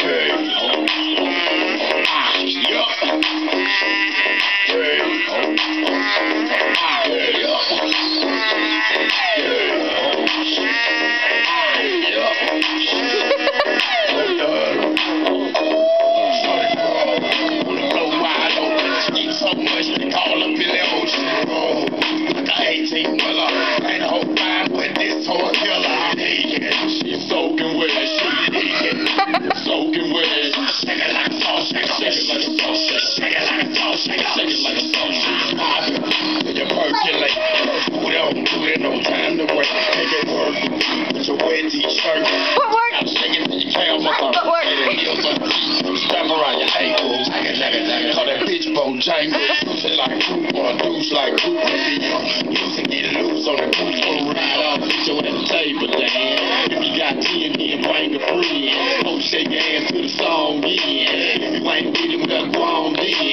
Hey. Django, Django, pushing like poop on a douche like poop and be on. Music get loose on a poop on ride off at your at the table, damn. If you got ten, and bring a friend. Go shake your ass to the song, yeah. If you ain't with it, well, go on, then.